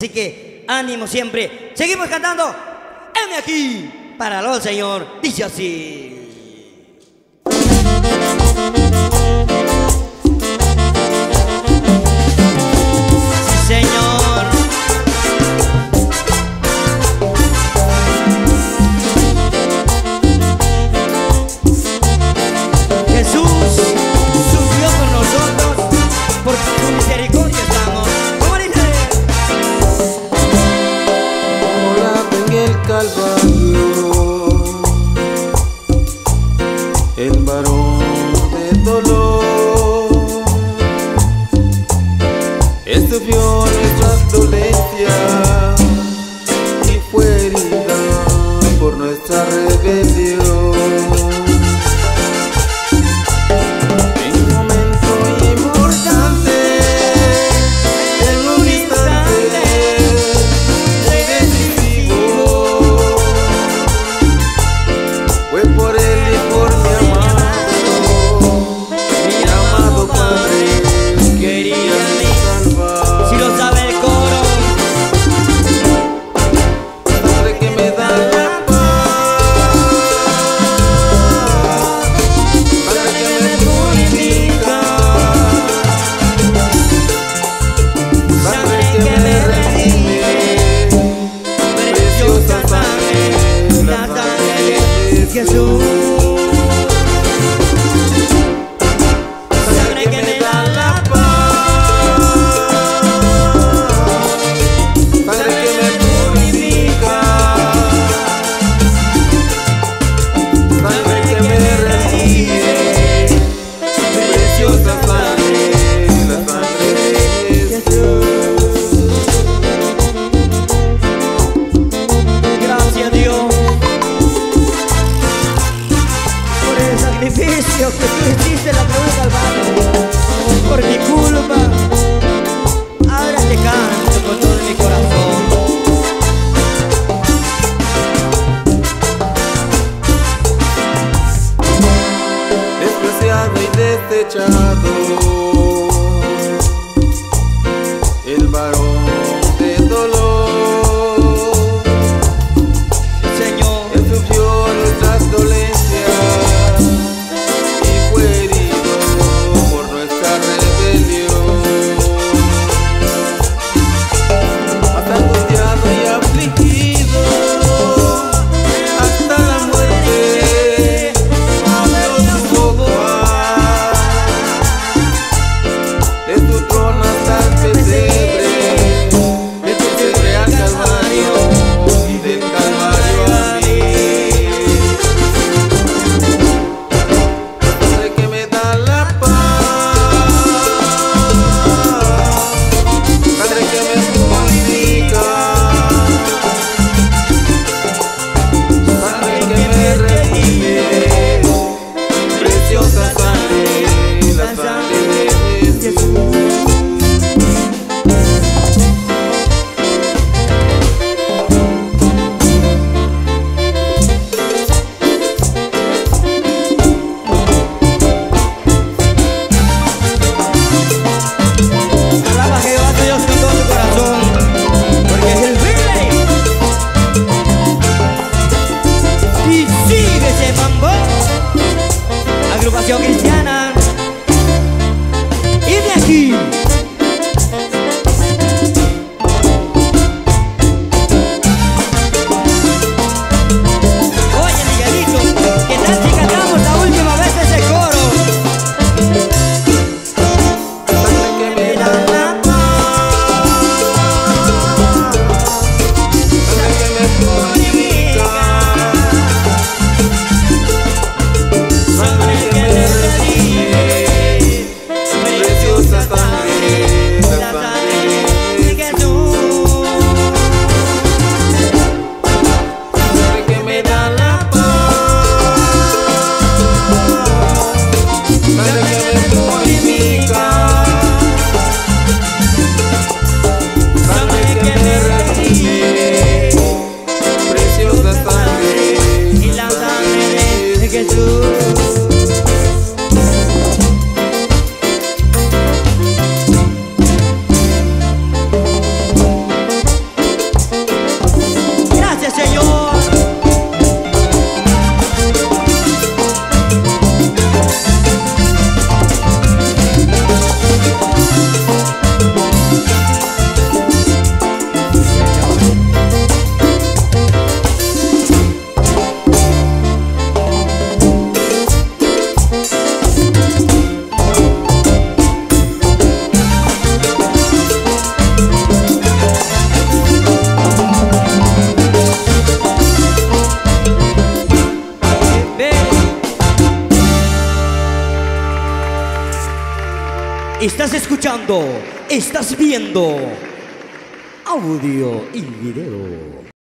Así que ánimo siempre. Seguimos cantando. Heme aquí para el Señor. Dice así. El varón de dolor. Este vio nuestra dolencia que yo destechado. yo que ya Estás escuchando, estás viendo audio y video.